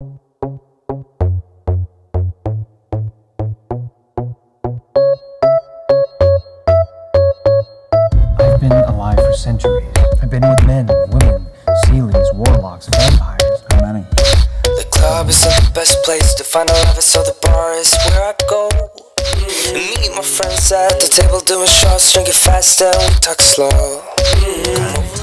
I've been alive for centuries. I've been with men, women, seelies, warlocks, vampires. How many? The club isn't the best place to find a lover, so the bar is where I go. Me and my friends at the table doing shots, drinking fast and we talk slow.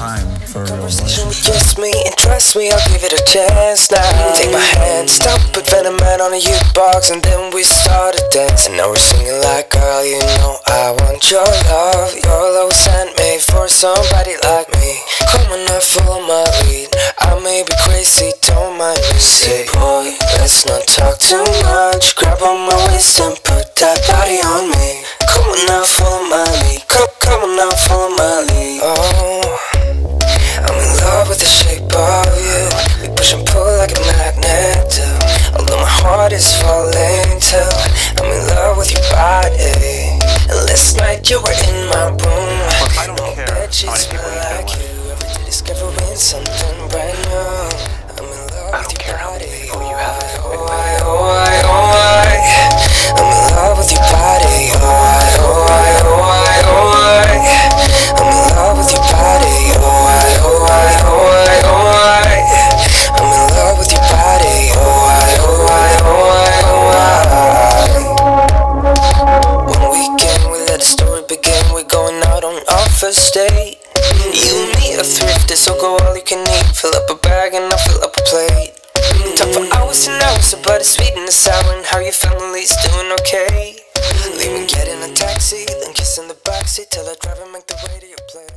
Time for a Conversation with relationship. just me, and trust me, I'll give it a chance now. Take my hand, stop, put Van the Man on a jukebox, and then we started dancing. Now we're singing like, girl, you know I want your love. Your love was handmade for somebody like me. Come on, now follow my lead. I may be crazy, don't mind me. Say, boy, let's not talk too much. Grab on my waist and put that body on me. You were in my room. First date. You and me are thrifty, so go all you can eat. Fill up a bag and I'll fill up a plate. Talk for hours and hours about the sweet and the sour and how your family's doing okay. Leave me get in a taxi, then kiss in the backseat till I drive and make the radio play.